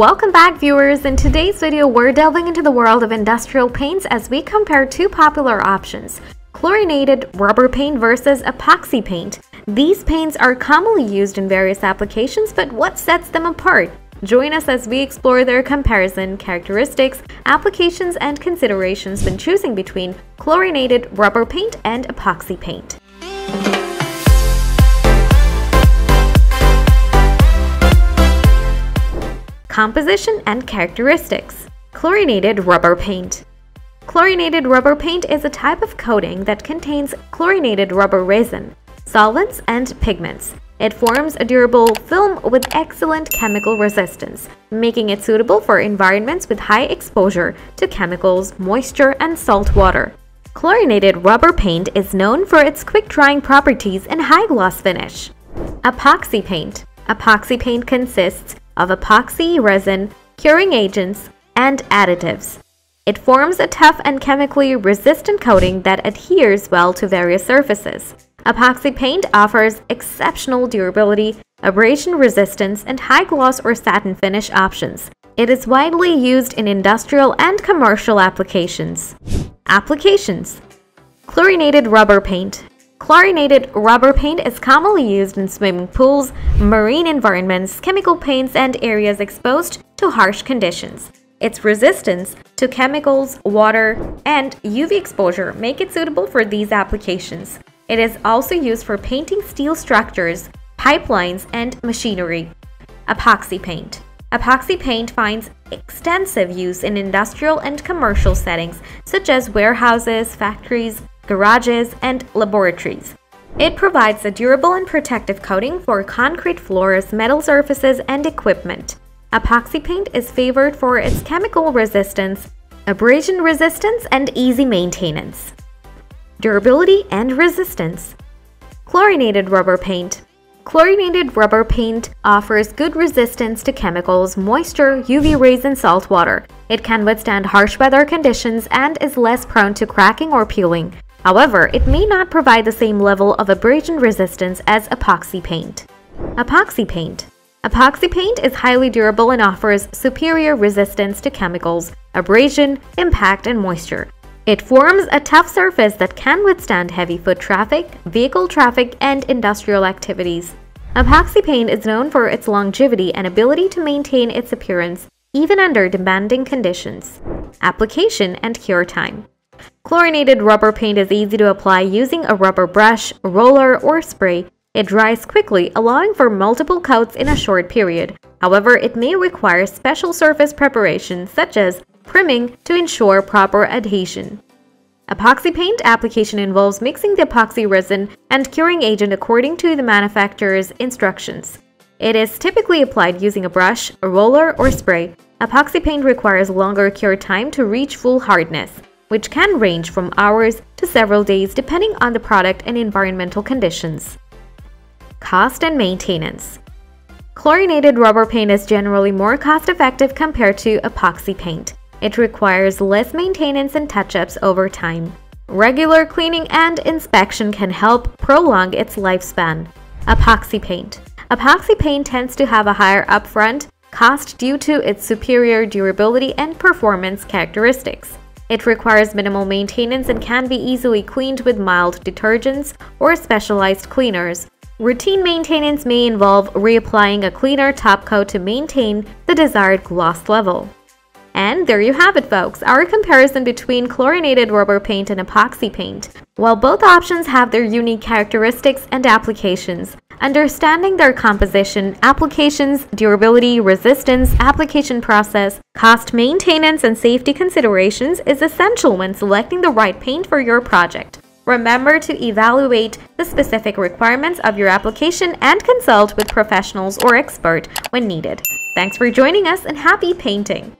Welcome back viewers! In today's video, we're delving into the world of industrial paints as we compare two popular options, chlorinated rubber paint versus epoxy paint. These paints are commonly used in various applications, but what sets them apart? Join us as we explore their comparison, characteristics, applications, and considerations when choosing between chlorinated rubber paint and epoxy paint. Composition and characteristics. Chlorinated rubber paint. Chlorinated rubber paint is a type of coating that contains chlorinated rubber resin, solvents, and pigments. It forms a durable film with excellent chemical resistance, making it suitable for environments with high exposure to chemicals, moisture, and salt water. Chlorinated rubber paint is known for its quick-drying properties and high gloss finish. Epoxy paint. Epoxy paint consists of epoxy resin, curing agents, and additives. It forms a tough and chemically resistant coating that adheres well to various surfaces. Epoxy paint offers exceptional durability, abrasion resistance, and high gloss or satin finish options. It is widely used in industrial and commercial applications. Applications Chlorinated rubber paint Chlorinated rubber paint is commonly used in swimming pools, marine environments, chemical paints, and areas exposed to harsh conditions. Its resistance to chemicals, water, and UV exposure make it suitable for these applications. It is also used for painting steel structures, pipelines, and machinery. Epoxy paint. Epoxy paint finds extensive use in industrial and commercial settings such as warehouses, factories, garages, and laboratories. It provides a durable and protective coating for concrete floors, metal surfaces, and equipment. Epoxy paint is favored for its chemical resistance, abrasion resistance, and easy maintenance. Durability and resistance. Chlorinated rubber paint. Chlorinated rubber paint offers good resistance to chemicals, moisture, UV rays, and salt water. It can withstand harsh weather conditions and is less prone to cracking or peeling. However, it may not provide the same level of abrasion resistance as epoxy paint. Epoxy paint Epoxy paint is highly durable and offers superior resistance to chemicals, abrasion, impact, and moisture. It forms a tough surface that can withstand heavy foot traffic, vehicle traffic, and industrial activities. Epoxy paint is known for its longevity and ability to maintain its appearance even under demanding conditions. Application and cure time. Chlorinated rubber paint is easy to apply using a rubber brush, roller, or spray. It dries quickly, allowing for multiple coats in a short period. However, it may require special surface preparation such as priming to ensure proper adhesion. Epoxy paint application involves mixing the epoxy resin and curing agent according to the manufacturer's instructions. It is typically applied using a brush, a roller, or spray. Epoxy paint requires longer cure time to reach full hardness which can range from hours to several days depending on the product and environmental conditions. Cost and maintenance. Chlorinated rubber paint is generally more cost-effective compared to epoxy paint. It requires less maintenance and touch-ups over time. Regular cleaning and inspection can help prolong its lifespan. Epoxy paint. Epoxy paint tends to have a higher upfront cost due to its superior durability and performance characteristics. It requires minimal maintenance and can be easily cleaned with mild detergents or specialized cleaners. Routine maintenance may involve reapplying a cleaner top coat to maintain the desired gloss level. And there you have it folks, our comparison between chlorinated rubber paint and epoxy paint. While both options have their unique characteristics and applications, Understanding their composition, applications, durability, resistance, application process, cost maintenance, and safety considerations is essential when selecting the right paint for your project. Remember to evaluate the specific requirements of your application and consult with professionals or expert when needed. Thanks for joining us and happy painting!